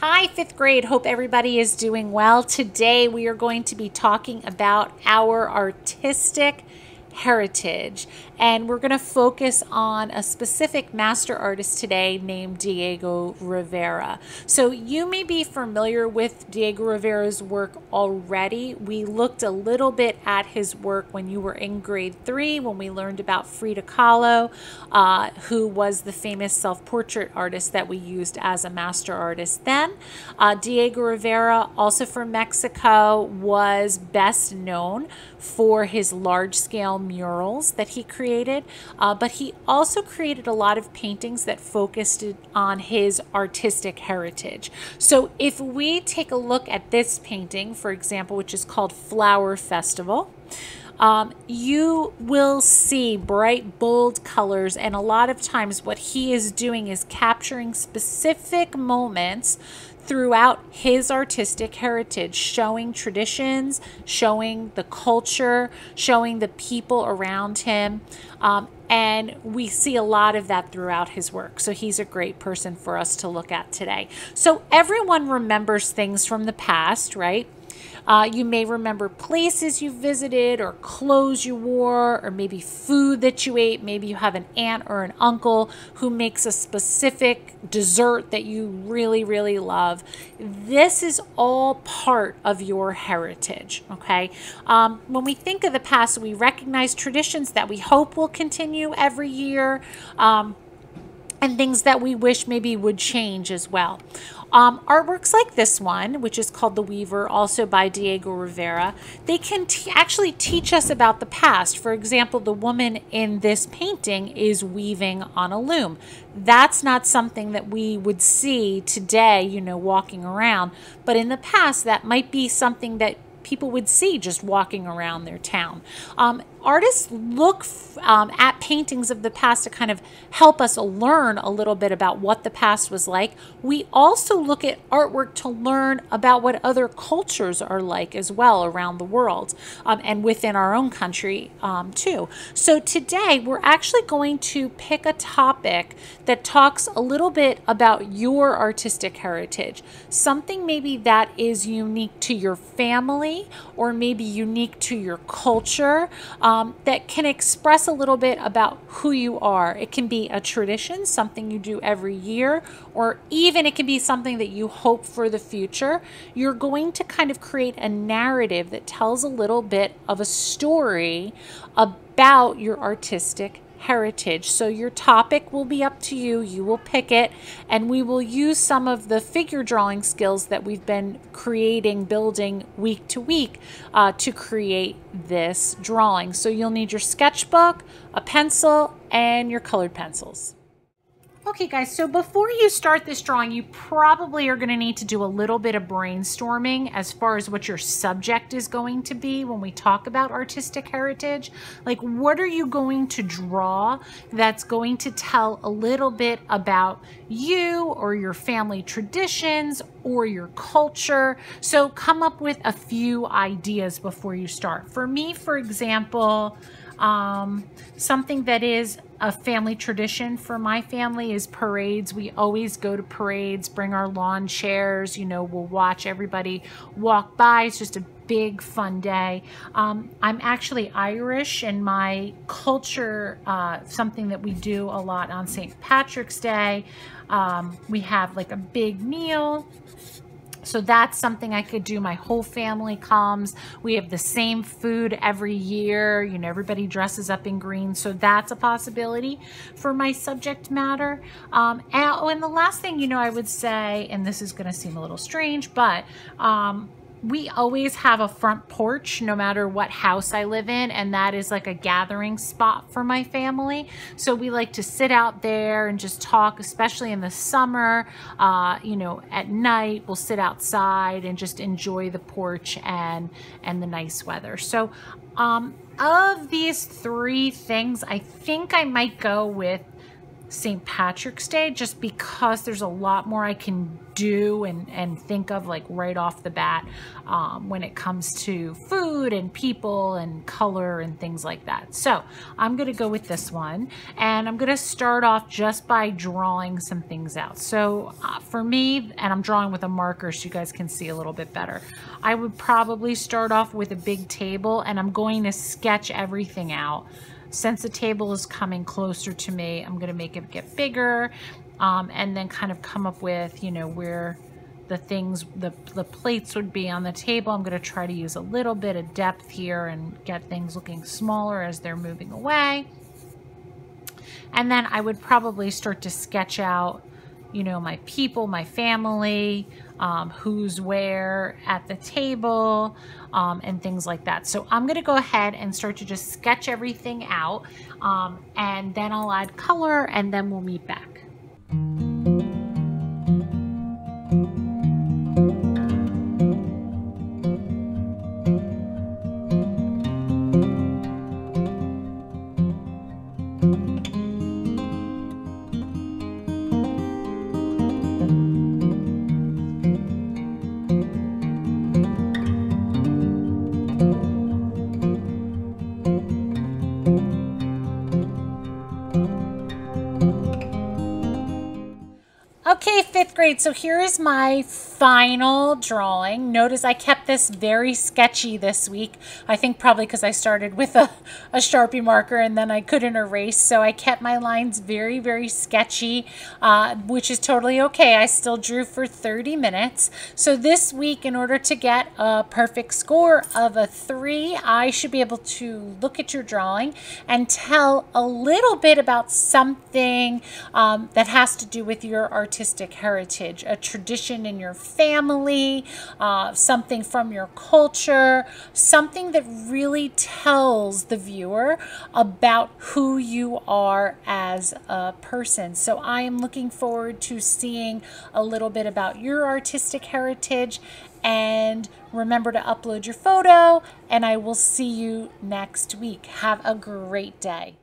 Hi, fifth grade. Hope everybody is doing well. Today we are going to be talking about our artistic heritage. And we're going to focus on a specific master artist today named Diego Rivera. So you may be familiar with Diego Rivera's work already. We looked a little bit at his work when you were in grade three, when we learned about Frida Kahlo, uh, who was the famous self portrait artist that we used as a master artist then. Uh, Diego Rivera, also from Mexico, was best known for his large scale murals that he created, uh, but he also created a lot of paintings that focused on his artistic heritage. So if we take a look at this painting, for example, which is called Flower Festival, um, you will see bright, bold colors. And a lot of times, what he is doing is capturing specific moments throughout his artistic heritage, showing traditions, showing the culture, showing the people around him. Um, and we see a lot of that throughout his work. So he's a great person for us to look at today. So everyone remembers things from the past, right? Uh, you may remember places you visited or clothes you wore or maybe food that you ate. Maybe you have an aunt or an uncle who makes a specific dessert that you really, really love. This is all part of your heritage, okay? Um, when we think of the past, we recognize traditions that we hope will continue every year. Um, and things that we wish maybe would change as well. Um, artworks like this one, which is called The Weaver, also by Diego Rivera, they can actually teach us about the past. For example, the woman in this painting is weaving on a loom. That's not something that we would see today, you know, walking around. But in the past, that might be something that people would see just walking around their town. Um, artists look um, at paintings of the past to kind of help us learn a little bit about what the past was like. We also look at artwork to learn about what other cultures are like as well around the world um, and within our own country um, too. So today we're actually going to pick a topic that talks a little bit about your artistic heritage, something maybe that is unique to your family or maybe unique to your culture um, that can express a little bit about who you are. It can be a tradition, something you do every year, or even it can be something that you hope for the future. You're going to kind of create a narrative that tells a little bit of a story about your artistic heritage. So your topic will be up to you. You will pick it, and we will use some of the figure drawing skills that we've been creating, building week to week uh, to create this drawing. So you'll need your sketchbook, a pencil, and your colored pencils. Okay guys, so before you start this drawing, you probably are gonna need to do a little bit of brainstorming as far as what your subject is going to be when we talk about artistic heritage. Like what are you going to draw that's going to tell a little bit about you or your family traditions or your culture. So come up with a few ideas before you start. For me, for example, um, something that is a family tradition for my family is parades. We always go to parades, bring our lawn chairs, you know, we'll watch everybody walk by. It's just a big fun day. Um, I'm actually Irish and my culture, uh, something that we do a lot on St. Patrick's Day. Um, we have like a big meal so that's something I could do. My whole family comes. We have the same food every year. You know, everybody dresses up in green. So that's a possibility for my subject matter. Um, and, oh, and the last thing, you know, I would say, and this is going to seem a little strange, but um, we always have a front porch no matter what house I live in and that is like a gathering spot for my family. So we like to sit out there and just talk especially in the summer uh, you know at night we'll sit outside and just enjoy the porch and and the nice weather. So um, of these three things I think I might go with St. Patrick's Day just because there's a lot more I can do and, and think of like right off the bat um, when it comes to food and people and color and things like that. So I'm going to go with this one and I'm going to start off just by drawing some things out. So uh, for me, and I'm drawing with a marker so you guys can see a little bit better, I would probably start off with a big table and I'm going to sketch everything out since the table is coming closer to me, I'm going to make it get bigger um, and then kind of come up with, you know, where the things, the, the plates would be on the table. I'm going to try to use a little bit of depth here and get things looking smaller as they're moving away. And then I would probably start to sketch out, you know, my people, my family, um, who's where at the table, um, and things like that. So I'm going to go ahead and start to just sketch everything out, um, and then I'll add color, and then we'll meet back. Fifth grade, so here is my final drawing. Notice I kept this very sketchy this week. I think probably because I started with a, a Sharpie marker and then I couldn't erase. So I kept my lines very, very sketchy, uh, which is totally okay. I still drew for 30 minutes. So this week, in order to get a perfect score of a three, I should be able to look at your drawing and tell a little bit about something um, that has to do with your artistic artistic heritage, a tradition in your family, uh, something from your culture, something that really tells the viewer about who you are as a person. So I am looking forward to seeing a little bit about your artistic heritage and remember to upload your photo and I will see you next week. Have a great day.